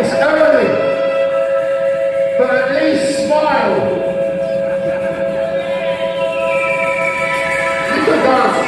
It's early. But at least smile. You can dance.